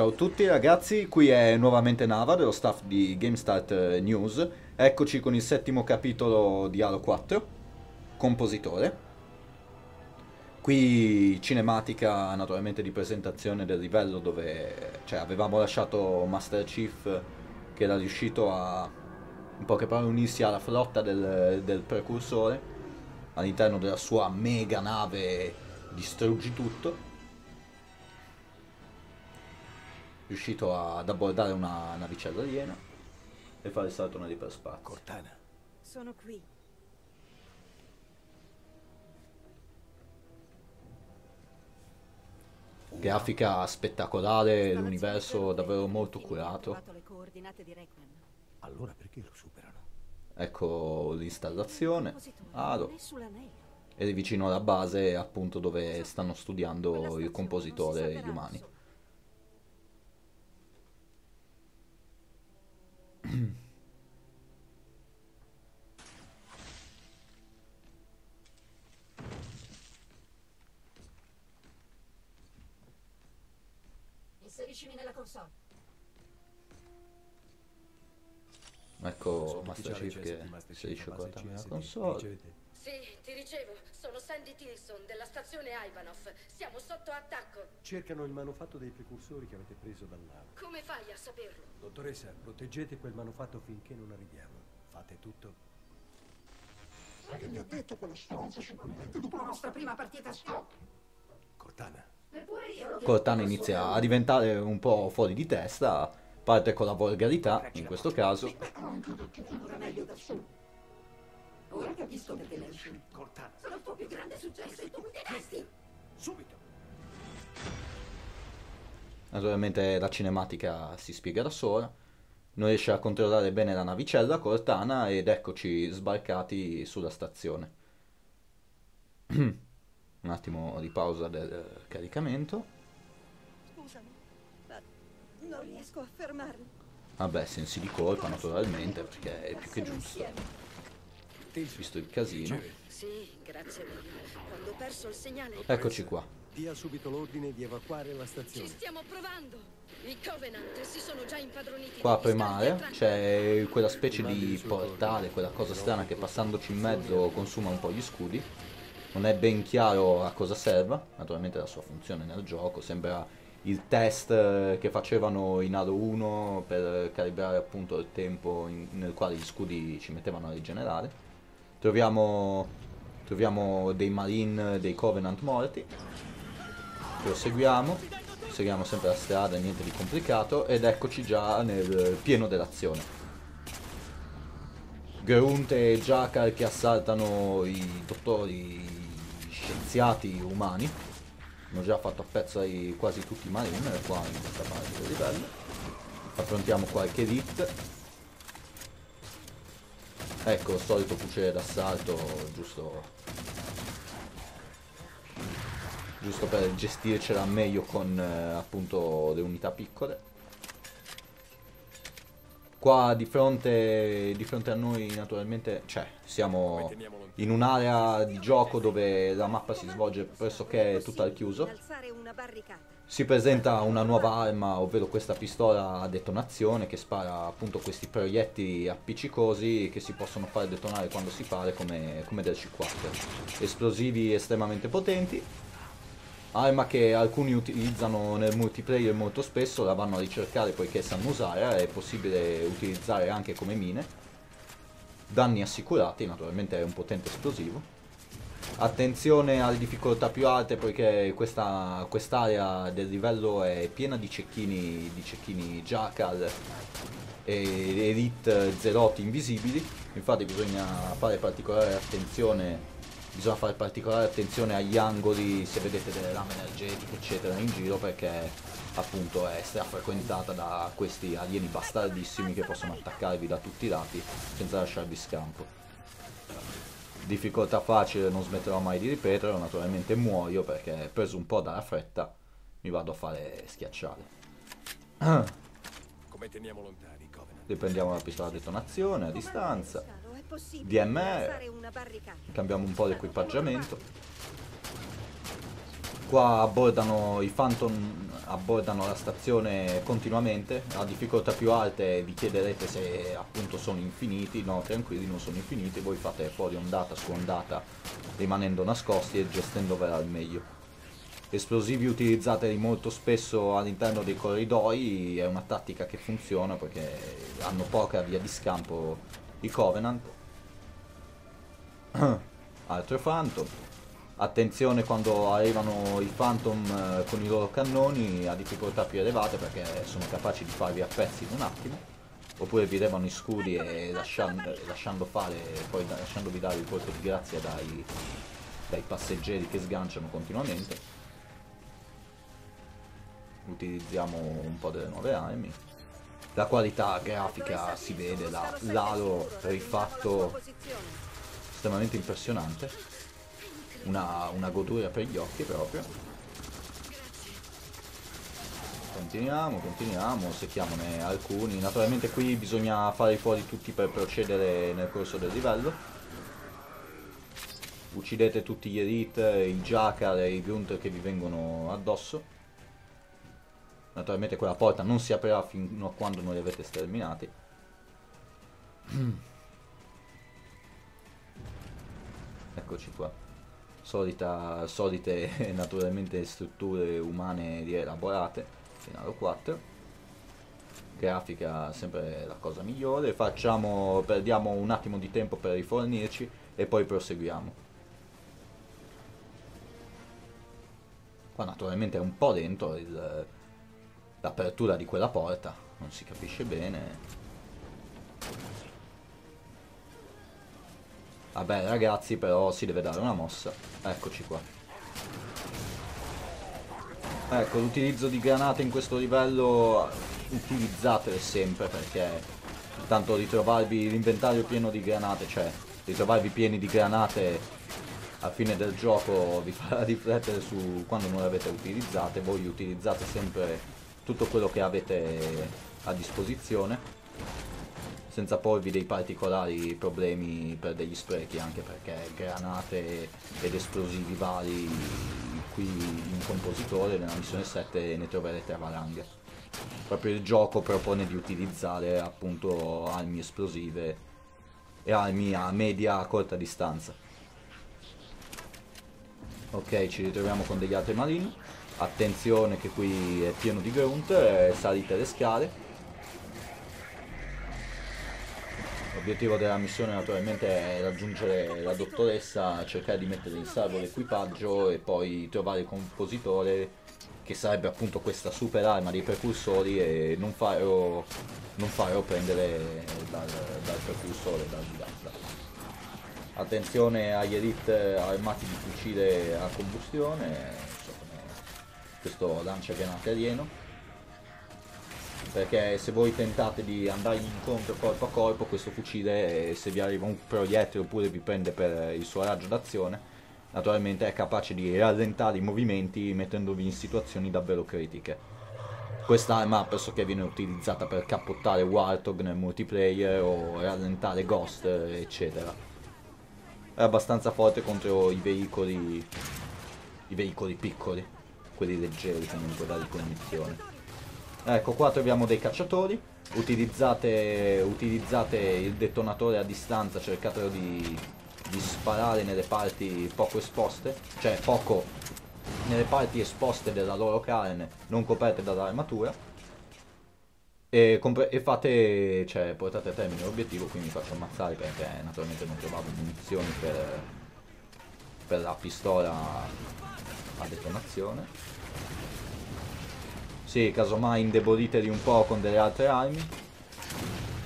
Ciao a tutti ragazzi, qui è nuovamente Nava dello staff di GameStart eh, News. Eccoci con il settimo capitolo di Halo 4, compositore. Qui cinematica naturalmente di presentazione del livello dove cioè, avevamo lasciato Master Chief che era riuscito a in poche parole unirsi alla flotta del, del precursore all'interno della sua mega nave distruggi tutto riuscito ad abbordare una navicella aliena e fare il salto nell'iperspazio. Cortana. Sono qui. Grafica spettacolare, l'universo davvero molto curato. le coordinate di Requiem. Allora perché lo superano? Ecco l'installazione, Aro, sull'anello. ed è vicino alla base appunto dove stanno studiando il compositore e gli umani. Inseriscimi nella console. Ecco Master Chief che si Chief, riesce a base guardare la CST, console. Sì, ti ricevo. Sandy Tilson della stazione Ivanov. Siamo sotto attacco. Cercano il manufatto dei precursori che avete preso dall'Aro. Come fai a saperlo? Dottoressa, proteggete quel manufatto finché non arriviamo. Fate tutto. Sai che mi ha detto quella stronza sicuramente dopo la nostra prima partita stop. Cortana. Eppure io lo Cortana inizia a diventare un po' fuori di testa, parte con la volgarità, in questo caso, era meglio da solo. Ora capisco perché lei uscì. Cortana. Sono il tuo più grande successo e tu mi detesti. Subito. Naturalmente la cinematica si spiega da sola, non riesce a controllare bene la navicella Cortana ed eccoci sbarcati sulla stazione. Un attimo di pausa del caricamento. Scusami, ma non riesco a fermarmi. Vabbè, sensi di colpa naturalmente, perché è più che giusto, insieme. Visto il casino. Sì, grazie mille. Quando ho perso il segnale... Eccoci qua. Dia subito l'ordine di evacuare la Ci stazione. stiamo provando. I Covenant si sono già impadroniti. Qua a degli premare scarti c'è quella specie di portale, quella cosa strana che passandoci in mezzo consuma un po' gli scudi. Non è ben chiaro a cosa serva, naturalmente la sua funzione nel gioco, sembra il test eh, che facevano in Halo 1 per calibrare appunto il tempo in- nel quale gli scudi ci mettevano a rigenerare. Troviamo, troviamo dei Marine, dei Covenant morti, proseguiamo, seguiamo sempre la strada, niente di complicato ed eccoci già nel pieno dell'azione. Grunt e Jakar che assaltano i dottori, scienziati umani. Hanno già fatto a pezzo quasi tutti i marine qua in questa parte del livello. Affrontiamo qualche elite. Ecco, il solito fucile d'assalto, giusto giusto per gestircela meglio con eh, appunto le unità piccole. Qua di fronte, di fronte a noi naturalmente, cioè, siamo in un'area di gioco dove la mappa si svolge pressoché tutta al chiuso. Si presenta una nuova arma, ovvero questa pistola a detonazione che spara appunto questi proiettili appiccicosi che si possono fare detonare quando si pare come, come del C4. Esplosivi estremamente potenti. Arma che alcuni utilizzano nel multiplayer molto spesso, la vanno a ricercare poiché sanno usare, è possibile utilizzare anche come mine. Danni assicurati, naturalmente è un potente esplosivo. Attenzione alle difficoltà più alte poiché questa quest'area del livello è piena di cecchini, di cecchini Jackal e Elite Zerotti invisibili. Infatti bisogna fare particolare attenzione bisogna fare particolare attenzione agli angoli se vedete delle lame energetiche eccetera in giro perché appunto è strafrequentata da questi alieni bastardissimi che possono attaccarvi da tutti i lati senza lasciarvi scampo. Difficoltà facile, non smetterò mai di ripeterlo, naturalmente muoio perché preso un po' dalla fretta mi vado a fare schiacciare. Come teniamo lontani, Covenant? Riprendiamo la pistola a detonazione a distanza. DMR. cambiamo un po' l'equipaggiamento. Qua abbordano i Phantom, abbordano la stazione continuamente, a difficoltà più alte vi chiederete se appunto sono infiniti, no tranquilli non sono infiniti, voi fate fuori ondata su ondata rimanendo nascosti e gestendovela al meglio. Esplosivi utilizzati molto spesso all'interno dei corridoi è una tattica che funziona perché hanno poca via di scampo i Covenant. Altro Phantom. Attenzione quando arrivano i Phantom eh, con i loro cannoni a difficoltà più elevate perché sono capaci di farvi a pezzi in un attimo. Oppure vi levano i scudi e lasciando, lasciando fare, poi lasciandovi dare il colpo di grazia dai, dai passeggeri che sganciano continuamente. Utilizziamo un po' delle nuove armi. La qualità grafica si vede, la- l'alo rifatto estremamente impressionante una, una goduria per gli occhi proprio. Continuiamo, continuiamo, secchiamone alcuni. Naturalmente qui bisogna fare fuori tutti per procedere nel corso del livello. Uccidete tutti gli elite, i Jakar e i Grunt che vi vengono addosso. Naturalmente quella porta non si aprirà fino a quando non li avete sterminati. Eccoci qua solita, solite naturalmente strutture umane rielaborate in Halo 4 grafica sempre la cosa migliore. Facciamo perdiamo un attimo di tempo per rifornirci e poi proseguiamo. Qua naturalmente è un po' dentro l'apertura di quella porta non si capisce bene Vabbè ragazzi però si deve dare una mossa. Eccoci qua. Ecco, l'utilizzo di granate in questo livello utilizzatele sempre perché tanto ritrovarvi l'inventario pieno di granate, cioè ritrovarvi pieni di granate a fine del gioco vi farà riflettere su quando non le avete utilizzate, voi utilizzate sempre tutto quello che avete a disposizione senza porvi dei particolari problemi per degli sprechi anche perché granate ed esplosivi vari qui in compositore nella missione 7 ne troverete a valanghe. Proprio il gioco propone di utilizzare appunto armi esplosive e armi a media a corta distanza. Ok ci ritroviamo con degli altri marini. Attenzione che qui è pieno di grunt salite le scale L'obiettivo della missione naturalmente è raggiungere la dottoressa, cercare di mettere in salvo l'equipaggio e poi trovare il compositore che sarebbe appunto questa super arma dei precursori e non farlo, non farlo prendere dal, dal precursore, dal Giganta. Attenzione agli elite armati di fucile a combustione, questo lancia granate alieno perché se voi tentate di andare incontro corpo a corpo questo fucile se vi arriva un proiettile oppure vi prende per il suo raggio d'azione naturalmente è capace di rallentare i movimenti mettendovi in situazioni davvero critiche. Quest'arma pressoché viene utilizzata per cappottare Warthog nel multiplayer o rallentare Ghost eccetera. È abbastanza forte contro i veicoli i veicoli piccoli quelli leggeri comunque da ricognizione Ecco, qua troviamo dei cacciatori. Utilizzate, utilizzate il detonatore a distanza, cercate di, di sparare nelle parti poco esposte, cioè poco nelle parti esposte della loro carne, non coperte dall'armatura. E, e, fate, cioè, portate a termine l'obiettivo, qui mi faccio ammazzare perché naturalmente non trovavo munizioni per, per la pistola a detonazione. Sì, casomai indebolite di un po' con delle altre armi.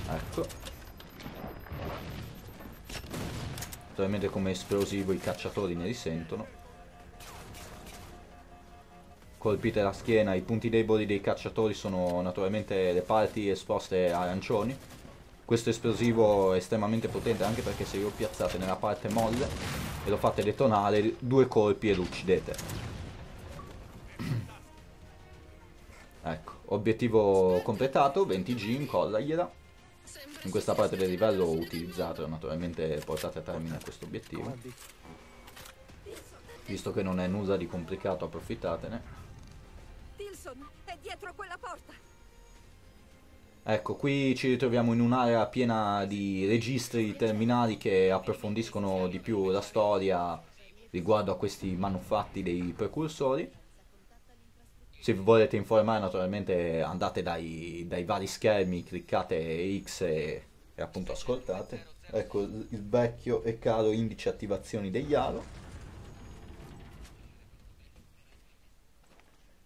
Ecco. Naturalmente come esplosivo i cacciatori ne risentono. Colpite la schiena, i punti deboli dei cacciatori sono naturalmente le parti esposte arancioni. Questo esplosivo è estremamente potente anche perché se lo piazzate nella parte molle e lo fate detonare, due colpi e lo uccidete. Obiettivo completato, 20G, incollagliela. In questa parte del livello utilizzate, naturalmente portate a termine questo obiettivo. Visto che non è nulla di complicato, approfittatene. Tilson è dietro quella porta. Ecco, qui ci ritroviamo in un'area piena di registri terminali che approfondiscono di più la storia riguardo a questi manufatti dei precursori. Se vi volete informare naturalmente andate dai, dai vari schermi, cliccate X e, e appunto ascoltate. Ecco il vecchio e caro indice attivazioni degli aro.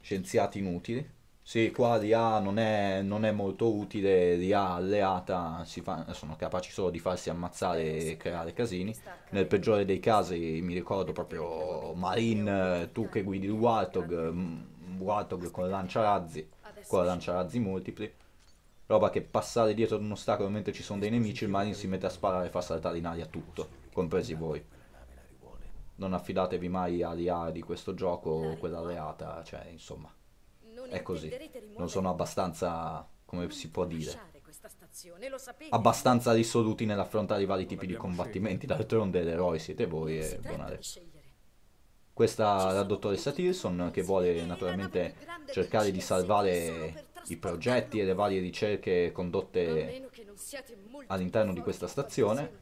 Scienziati inutili. Sì, qua l'IA non è, non è molto utile, l'IA alleata fa- sono capaci solo di farsi ammazzare e creare casini. Nel peggiore dei casi mi ricordo proprio Marine, tu che guidi il Warthog, Warthog con lanciarazzi, con lanciarazzi multipli. Roba che passare dietro ad un ostacolo mentre ci sono dei nemici, il Marine si mette a sparare e fa saltare in aria tutto, compresi voi. Non affidatevi mai all'IA di questo gioco o quella alleata, cioè insomma, è così. Non sono abbastanza, come si può dire, abbastanza risoluti nell'affrontare i vari tipi di combattimenti. D'altronde l'eroe siete voi e buona di re. scegliere. Questa è la dottoressa Tilson che vuole naturalmente cercare di salvare i progetti e le varie ricerche condotte all'interno di questa stazione.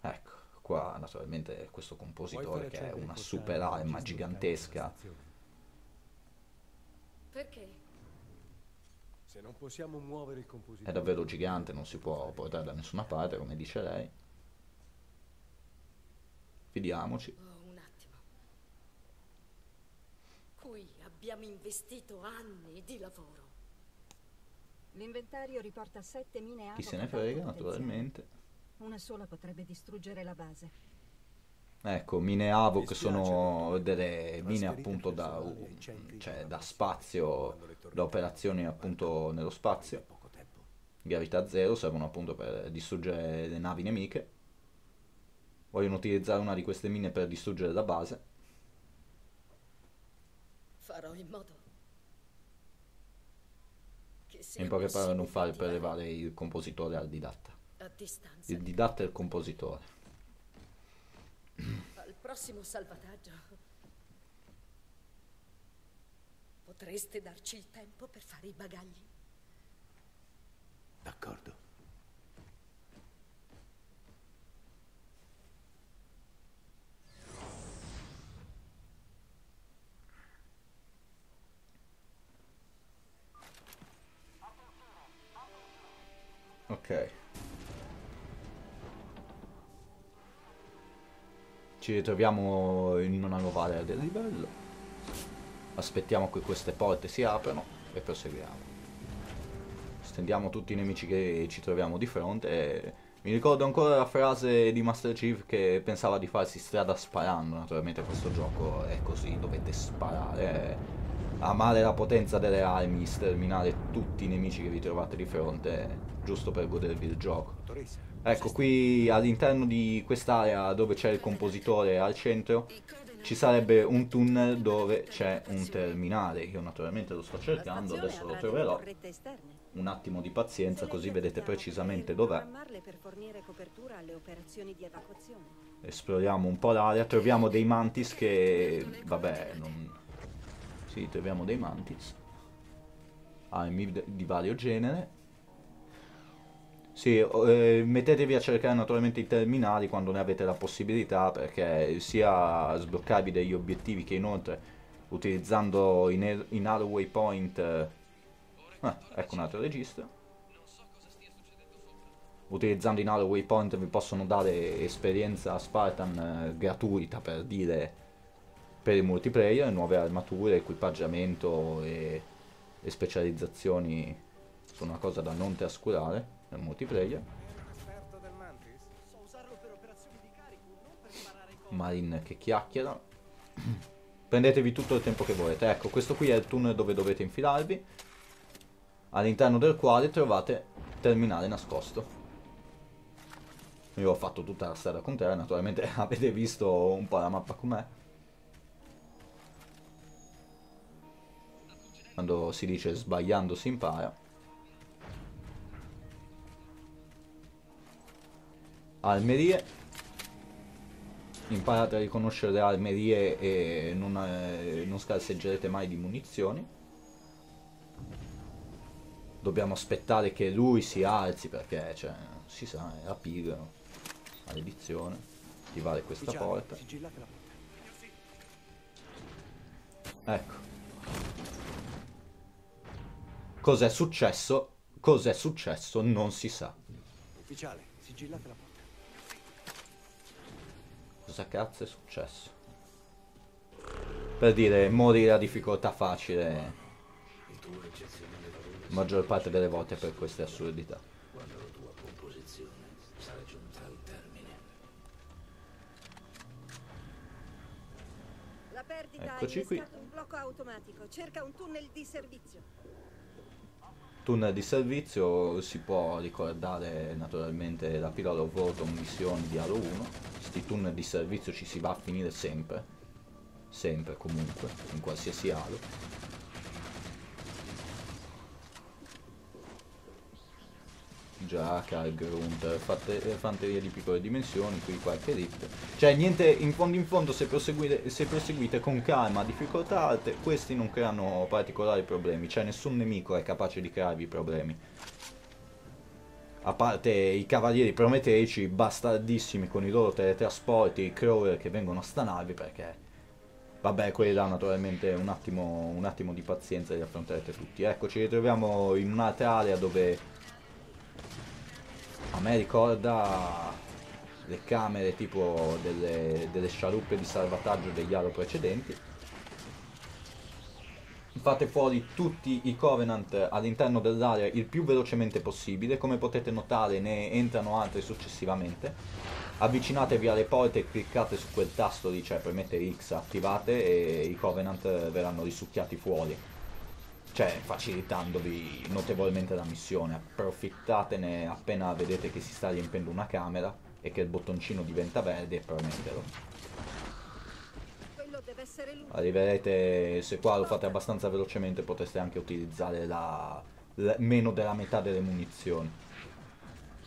Ecco, qua naturalmente questo compositore che è una super arma gigantesca. Perché? Se non possiamo muovere il compositore... È davvero gigante, non si può portare da nessuna parte, come dice lei. Fidiamoci. Oh, un attimo. Qui abbiamo investito anni di lavoro. L'inventario riporta sette mine Chi se ne frega, naturalmente. Una sola potrebbe distruggere la base. Ecco, mine Avo Mi che spiace, sono delle mine appunto da, cioè, da spazio, da operazioni appunto nello spazio. Gravità zero, servono appunto per distruggere le navi nemiche. Vogliono utilizzare una di queste mine per distruggere la base. Farò in modo che sia In poche parole non fare per levare il compositore al didatta. a distanza. Il didatta è il compositore. Al prossimo salvataggio potreste darci il tempo per fare i bagagli? D'accordo. Ci ritroviamo in una nuova area del livello. Aspettiamo che queste porte si aprano e proseguiamo. Stendiamo tutti i nemici che ci troviamo di fronte. e Mi ricordo ancora la frase di Master Chief che pensava di farsi strada sparando. Naturalmente questo gioco è così, dovete sparare. Amare la potenza delle armi, sterminare tutti i nemici che vi trovate di fronte, giusto per godervi il gioco. Ecco, qui all'interno di quest'area dove c'è il compositore al centro ci sarebbe un tunnel dove c'è un terminale. Io naturalmente lo sto cercando, adesso lo troverò. Un attimo di pazienza così vedete precisamente dov'è. Esploriamo un po' l'area, troviamo dei mantis che... vabbè, non... Sì, troviamo dei mantis. Armi di vario genere. Sì, eh, mettetevi a cercare naturalmente i terminali quando ne avete la possibilità perché sia sbloccarvi degli obiettivi che inoltre utilizzando in, in Halo Waypoint... eh, ah, ecco un altro registro. Utilizzando in Halo Waypoint vi possono dare esperienza Spartan eh, gratuita per dire per il multiplayer, nuove armature, equipaggiamento e, e specializzazioni sono una cosa da non trascurare nel multiplayer. Marine che chiacchiera. Prendetevi tutto il tempo che volete. Ecco, questo qui è il tunnel dove dovete infilarvi, all'interno del quale trovate terminale nascosto. Io ho fatto tutta la strada con te, naturalmente avete visto un po' la mappa com'è. Quando si dice sbagliando si impara. Almerie. imparate a riconoscere le armerie e non, eh, non scarseggerete mai di munizioni. Dobbiamo aspettare che lui si alzi perché, cioè, si sa, è la pigra, maledizione, ti vale questa porta. Ecco. Cos'è successo? Cos'è successo non si sa. Ufficiale, sigillate la porta. Cosa cazzo è successo? Per dire, morire a difficoltà facile. Maggior parte delle volte per queste assurdità. La perdita Eccoci qui. un blocco automatico. Cerca un tunnel di servizio. Tunnel di servizio si può ricordare naturalmente la pilota of Autumn missioni di Halo 1. Sti tunnel di servizio ci si va a finire sempre. Sempre comunque, in qualsiasi Halo. Già, Grunt, fatte, fanteria di piccole dimensioni, qui qualche hit. Cioè, niente, in fondo in fondo, se proseguite, se proseguite con calma, difficoltà alte, questi non creano particolari problemi. Cioè, nessun nemico è capace di crearvi problemi. A parte i cavalieri prometeici, bastardissimi con i loro teletrasporti, i crawler che vengono a stanarvi perché... Vabbè, quelli là naturalmente un attimo, un attimo di pazienza li affronterete tutti. Ecco, ci ritroviamo in un'altra area dove a me ricorda le camere tipo delle, delle scialuppe di salvataggio degli Halo precedenti. Fate fuori tutti i Covenant all'interno dell'area il più velocemente possibile. Come potete notare ne entrano altri successivamente. Avvicinatevi alle porte e cliccate su quel tasto lì, cioè premete X, attivate e i Covenant verranno risucchiati fuori cioè facilitandovi notevolmente la missione. Approfittatene appena vedete che si sta riempendo una camera e che il bottoncino diventa verde e premetelo. Arriverete, se qua lo fate abbastanza velocemente potreste anche utilizzare la, la- meno della metà delle munizioni.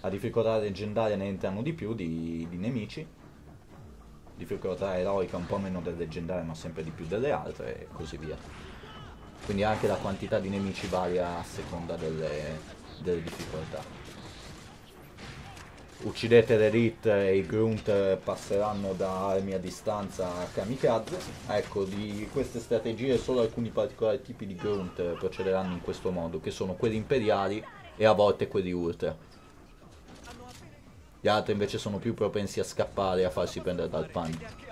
A difficoltà leggendaria ne entrano di più di, di nemici. Difficoltà eroica un po' meno del leggendario ma sempre di più delle altre e così via. Quindi anche la quantità di nemici varia a seconda delle, delle difficoltà. Uccidete l'Elite e i Grunt passeranno da armi a distanza a kamikaze. Ecco, di queste strategie solo alcuni particolari tipi di Grunt procederanno in questo modo, che sono quelli imperiali e a volte quelli ultra. Gli altri invece sono più propensi a scappare e a farsi prendere dal panico.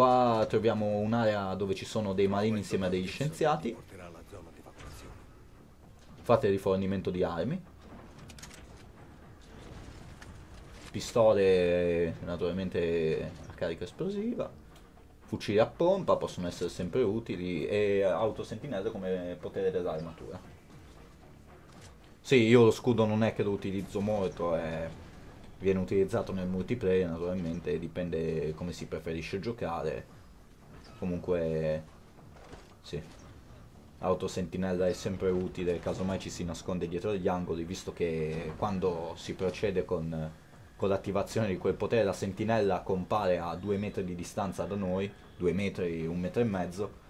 Qua troviamo un'area dove ci sono dei marini insieme a degli scienziati. Fate rifornimento di armi. Pistole naturalmente a carica esplosiva. Fucili a pompa possono essere sempre utili e autosentinelle come potere dell'armatura. Sì, io lo scudo non è che lo utilizzo molto, è- viene utilizzato nel multiplayer naturalmente, dipende come si preferisce giocare. Comunque, sì. Autosentinella è sempre utile, casomai ci si nasconde dietro gli angoli, visto che quando si procede con, con l'attivazione di quel potere la sentinella compare a due metri di distanza da noi, due metri, un metro e mezzo,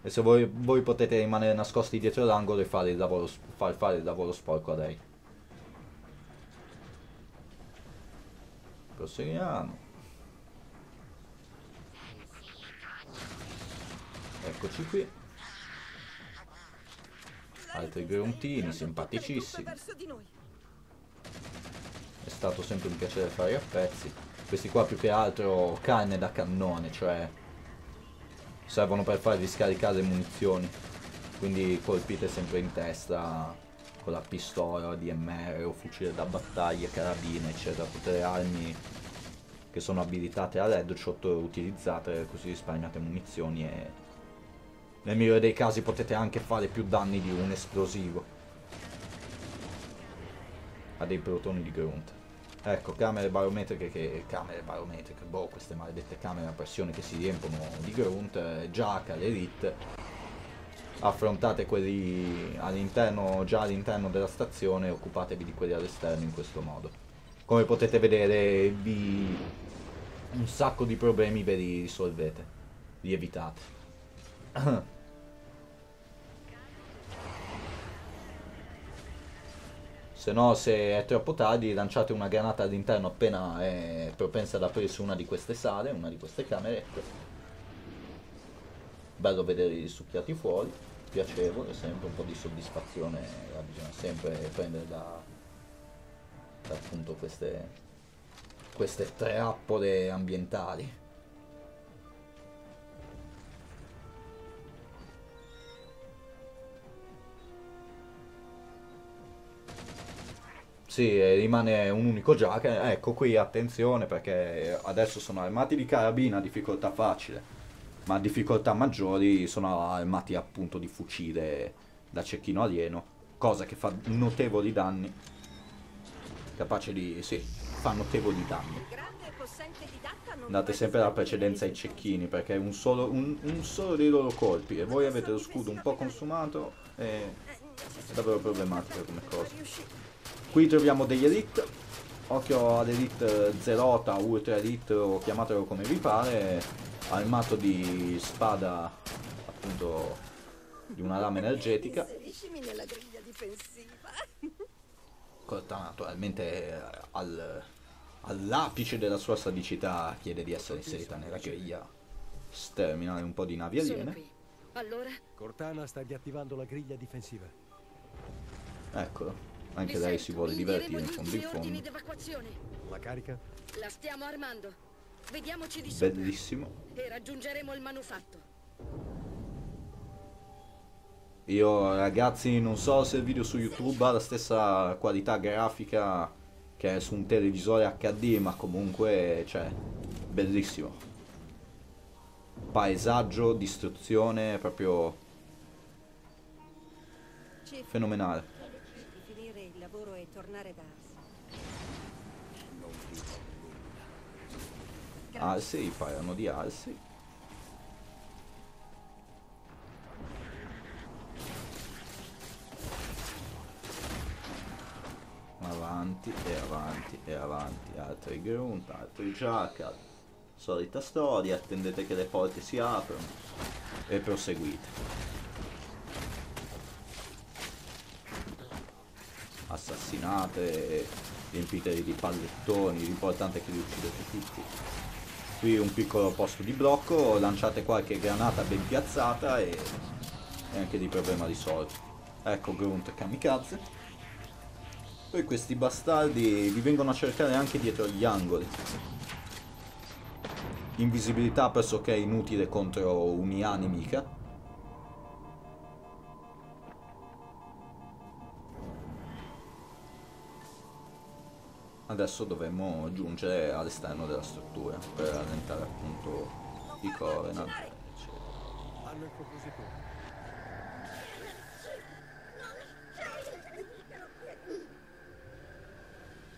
e se voi, voi potete rimanere nascosti dietro l'angolo e fare il lavoro, far fare il lavoro sporco a lei. Proseguiamo. Eccoci qui. Altri gruntini, simpaticissimi. È stato sempre un piacere fare a pezzi. Questi qua più che altro carne da cannone, cioè servono per farvi scaricare le munizioni. Quindi colpite sempre in testa con la pistola, DMR o fucile da battaglia, carabine, eccetera, tutte le armi che sono abilitate a headshot utilizzate così risparmiate munizioni e nel migliore dei casi potete anche fare più danni di un esplosivo a dei protoni di grunt. Ecco, camere barometriche che... camere barometriche, boh, queste maledette camere a pressione che si riempiono di grunt, Jack, l'Elite. Affrontate quelli all'interno, già all'interno della stazione e occupatevi di quelli all'esterno in questo modo. Come potete vedere vi, un sacco di problemi ve li risolvete, li evitate. Se no, se è troppo tardi, lanciate una granata all'interno appena è propensa ad aprirsi una di queste sale, una di queste camerette. Bello vederli succhiati fuori, piacevole, sempre un po' di soddisfazione, la bisogna sempre prendere da, da appunto queste, queste trappole ambientali. Sì, eh, rimane un unico Jacker. Ecco qui attenzione perché adesso sono armati di carabina difficoltà facile, ma difficoltà maggiori sono armati appunto di fucile da cecchino alieno, cosa che fa notevoli danni. Capace di... sì, fa notevoli danni. Date sempre la precedenza ai cecchini perché un solo, un, un solo dei loro colpi e voi avete lo scudo un po' consumato e Eh, è davvero problematica come cosa. Qui troviamo degli elite, occhio ad elite zerota, ultra elite o chiamatelo come vi pare, armato di spada appunto di una lama energetica, Inseriscimi nella griglia difensiva. Cortana naturalmente eh, al, all'apice della sua sadicità chiede di essere inserita nella griglia, sterminare un po' di navi aliene. Allora, Cortana sta riattivando la griglia difensiva. Eccolo, anche vi lei si sento. vuole Invieremo divertire in fondo in fondo. La carica? La stiamo armando. Vediamoci di sopra. Bellissimo. E raggiungeremo il manufatto. Io ragazzi non so se il video su YouTube ha la stessa qualità grafica che è su un televisore HD, ma comunque, cioè, bellissimo. Paesaggio, distruzione, proprio Chief, fenomenale. di finire il lavoro e tornare da Ars. Alsi, parlano di Alsi. Avanti e avanti e avanti, altri grunt, altri jackal. Solita storia, attendete che le porte si aprono e proseguite. Assassinate, riempiteli di pallettoni, l'importante è che li uccidete tutti qui un piccolo posto di blocco, lanciate qualche granata ben piazzata e, e anche di problema risolto. Ecco Grunt Kamikaze. Poi questi bastardi vi vengono a cercare anche dietro gli angoli. Invisibilità pressoché inutile contro un'IA nemica. Adesso dovremmo giungere all'esterno della struttura per rallentare appunto i Covenant. Hanno il propositore.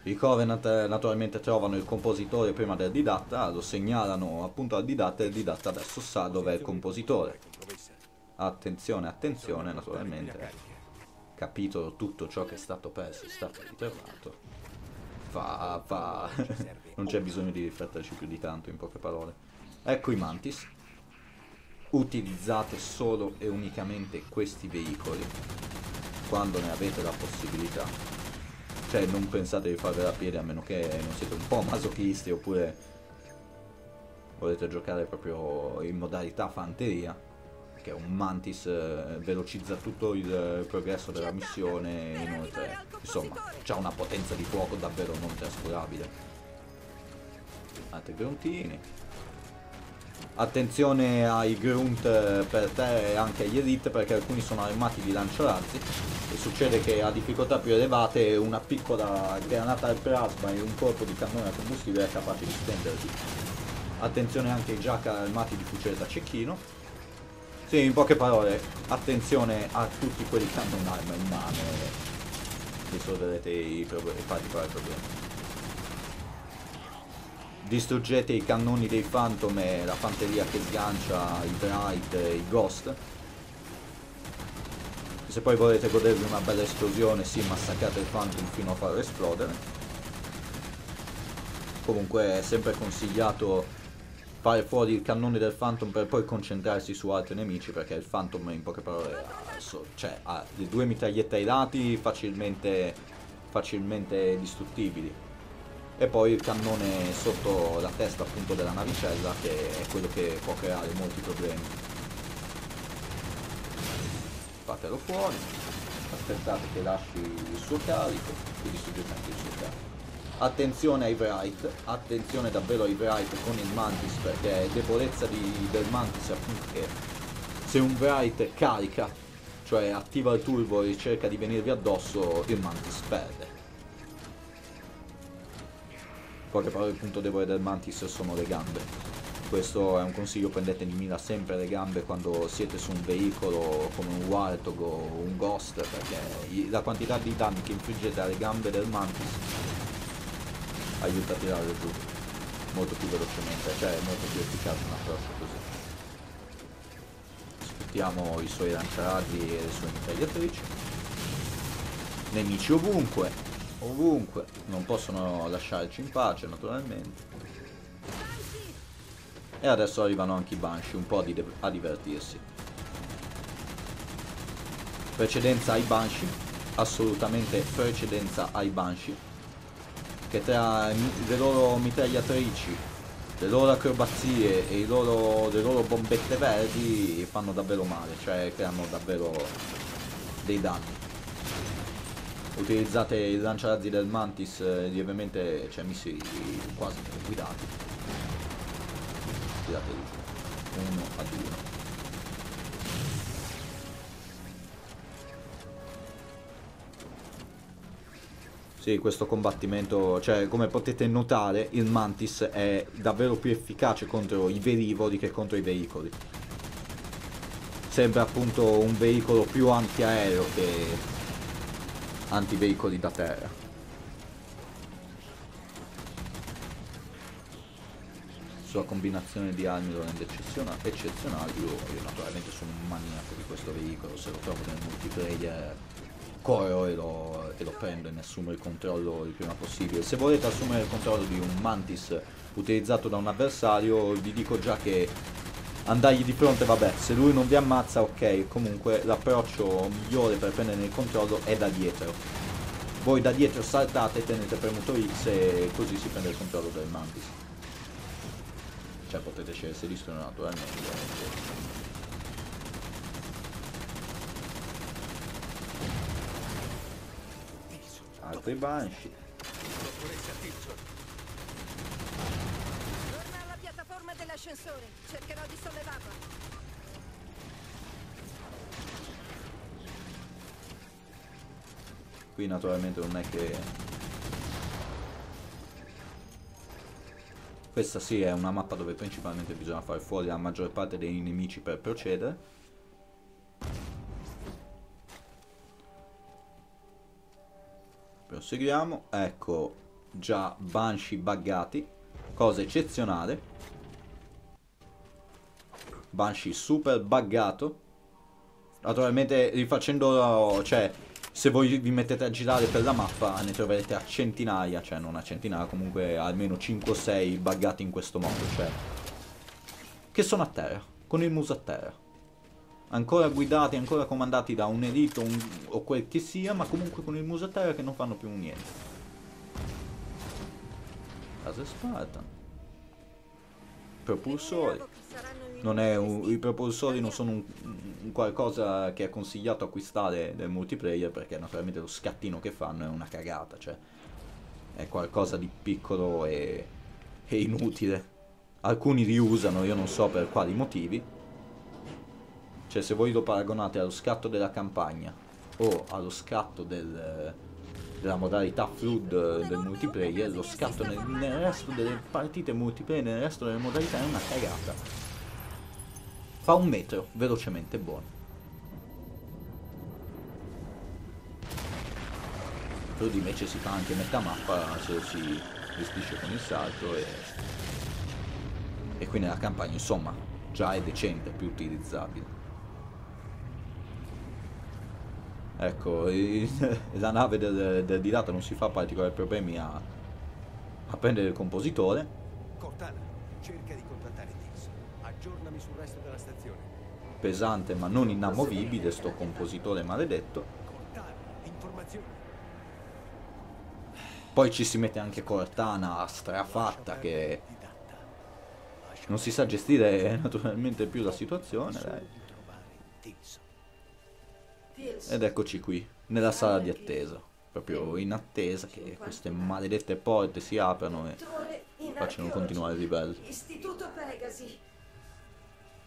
I Covenant naturalmente trovano il compositore prima del didatta, lo segnalano appunto al didatta e il didatta adesso sa dov'è il compositore. Attenzione, attenzione, naturalmente. carica. Capito tutto ciò che è stato perso, è stato ritrovato. Fa, fa. non c'è bisogno di rifletterci più di tanto in poche parole. Ecco i Mantis. Utilizzate solo e unicamente questi veicoli quando ne avete la possibilità. Cioè non pensate di farvela a piedi a meno che non siete un po' masochisti oppure volete giocare proprio in modalità fanteria. Che un Mantis eh, velocizza tutto il eh, progresso della missione inoltre. Insomma, c'ha una potenza di fuoco davvero non trascurabile. Altri gruntini. Attenzione ai grunt eh, per terra e anche agli elite perché alcuni sono armati di lanciarazzi e succede che a difficoltà più elevate una piccola granata al plasma e un colpo di cannone a combustibile è capace di stenderli. Attenzione anche ai jackal armati di fucile da cecchino. Sì, in poche parole, attenzione a tutti quelli che hanno un'arma in mano e risolverete i, particolari problemi. Distruggete i cannoni dei Phantom e la fanteria che sgancia i Bright e i Ghost. Se poi volete godervi una bella esplosione, sì, massacrate il Phantom fino a farlo esplodere. Comunque è sempre consigliato fare fuori il cannone del Phantom per poi concentrarsi su altri nemici perché il Phantom in poche parole ha, so- cioè, ha le due mitragliette ai lati facilmente, facilmente distruttibili e poi il cannone sotto la testa appunto della navicella che è quello che può creare molti problemi. Fatelo fuori, aspettate che lasci il suo carico e distruggete anche il suo carico. Attenzione ai Wright, attenzione davvero ai Wright con il Mantis perché è debolezza di, del Mantis appunto che se un Wright carica, cioè attiva il turbo e cerca di venirvi addosso, il Mantis perde. Poche parole il punto debole del Mantis sono le gambe. Questo è un consiglio, prendete di mira sempre le gambe quando siete su un veicolo come un Warthog o un Ghost perché la quantità di danni che infliggete alle gambe del Mantis aiuta a tirarlo giù molto più velocemente, cioè è molto più efficace un approccio così. Aspettiamo i suoi lanciarazzi e le sue mitragliatrici. Nemici ovunque, ovunque, non possono lasciarci in pace naturalmente. E adesso arrivano anche i Banshee, un po' a divertirsi. Precedenza ai Banshee, assolutamente precedenza ai Banshee che tra le loro mitragliatrici, le loro acrobazie e loro, le loro bombette verdi fanno davvero male, cioè creano davvero dei danni. Utilizzate il lanciarazzi del Mantis eh, lievemente, cioè missili quasi guidati. Tirate uno ad uno. Sì, questo combattimento, cioè come potete notare il Mantis è davvero più efficace contro i velivoli che contro i veicoli. Sembra appunto un veicolo più antiaereo che antiveicoli da terra. Sua combinazione di armi lo rende eccezionale, eccezionale. Io, io naturalmente sono un maniaco di questo veicolo, se lo trovo nel multiplayer corro e lo, e lo prendo e ne assumo il controllo il prima possibile. Se volete assumere il controllo di un Mantis utilizzato da un avversario, vi dico già che andargli di fronte, vabbè, se lui non vi ammazza, ok, comunque l'approccio migliore per prendere il controllo è da dietro. Voi da dietro saltate, tenete premuto X e così si prende il controllo del Mantis. Cioè potete scegliere se distruggono naturalmente. Altri Banshee. Torna alla piattaforma dell'ascensore. Cercherò di sollevarla. Qui naturalmente non è che... Questa sì è una mappa dove principalmente bisogna fare fuori la maggior parte dei nemici per procedere. Proseguiamo. Ecco già Banshee buggati. Cosa eccezionale. Banshee super buggato. Naturalmente rifacendolo, cioè, se voi vi mettete a girare per la mappa ne troverete a centinaia, cioè non a centinaia, comunque almeno 5 o 6 buggati in questo modo, cioè, che sono a terra, con il muso a terra. Ancora guidati, ancora comandati da un elite o, un- o quel che sia, ma comunque con il muso a terra che non fanno più niente. Casa Spartan. Propulsori. Un-. I propulsori non sono un, un qualcosa che è consigliato acquistare nel multiplayer perché naturalmente lo scattino che fanno è una cagata, cioè è qualcosa di piccolo e, e inutile. Alcuni li usano, io non so per quali motivi. Cioè se voi lo paragonate allo scatto della campagna o allo scatto del, della modalità flood del multiplayer, lo scatto nel, nel resto delle partite multiplayer, nel resto delle modalità è una cagata. Fa un metro, velocemente buono. Flood invece si fa anche metà mappa se si gestisce con il salto e, e qui nella campagna insomma già è decente, più utilizzabile. Ecco, la nave del, del di lato non si fa particolari problemi a, a prendere il compositore. Cortana, cerca di contattare Tix. Aggiornami sul resto della stazione. Pesante ma non inamovibile, sto compositore maledetto. Cortana, informazioni. Poi ci si mette anche Cortana strafatta che non si sa gestire naturalmente più la situazione. dai. Ed eccoci qui, nella sala di attesa. Proprio in attesa che queste maledette porte si aprano e facciano continuare il livello. Istituto Pegasi.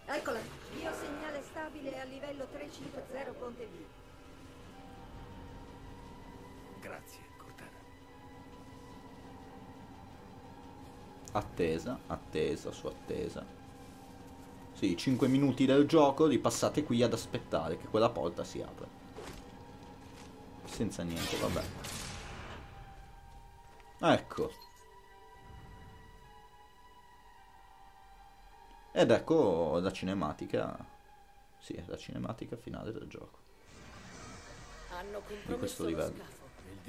Eccola. Io segnale stabile a livello 350 Ponte B. Grazie, Cortana. Attesa, attesa su attesa. Sì, 5 minuti del gioco li passate qui ad aspettare che quella porta si apra. Senza niente, vabbè. Ecco. Ed ecco la cinematica. Sì, la cinematica finale del gioco. Hanno Di questo livello.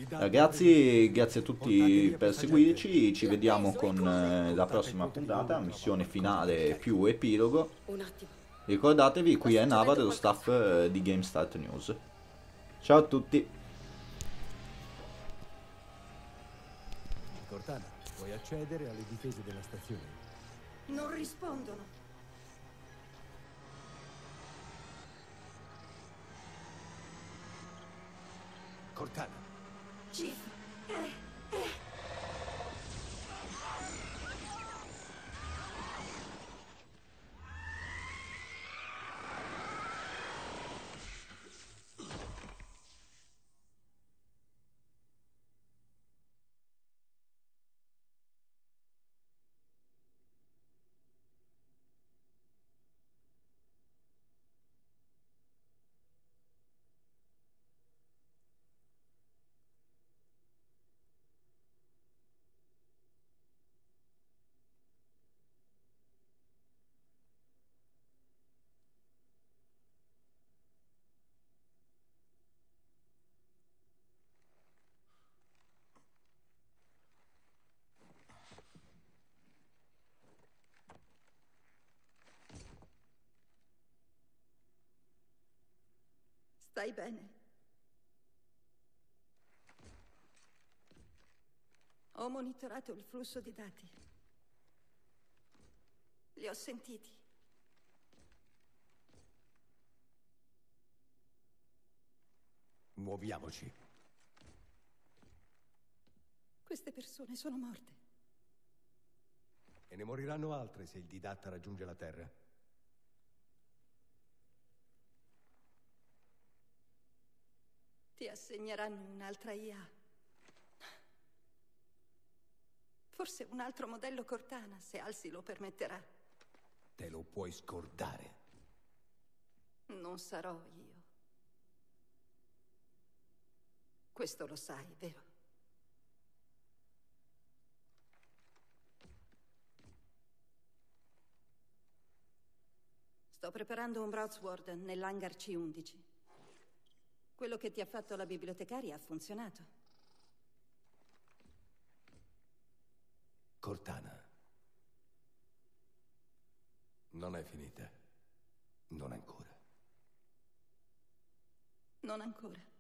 Ragazzi, grazie a tutti per seguirci. Ci vediamo con eh, la prossima puntata, missione finale più epilogo. Un attimo. Ricordatevi, qui è Nava dello staff eh, di GameStart News. Ciao a tutti. Cortana, puoi accedere alle difese della stazione? Non rispondono. Cortana, Chief. Stai bene? Ho monitorato il flusso di dati. Li ho sentiti. muoviamoci. Queste persone sono morte. E ne moriranno altre se il didatta raggiunge la Terra. Ti assegneranno un'altra IA. Forse un altro modello Cortana, se Alsi lo permetterà. Te lo puoi scordare. Non sarò io. Questo lo sai, vero? Sto preparando un Broadsword nell'hangar C11. Quello che ti ha fatto la bibliotecaria ha funzionato. Cortana. Non è finita. Non ancora. Non ancora.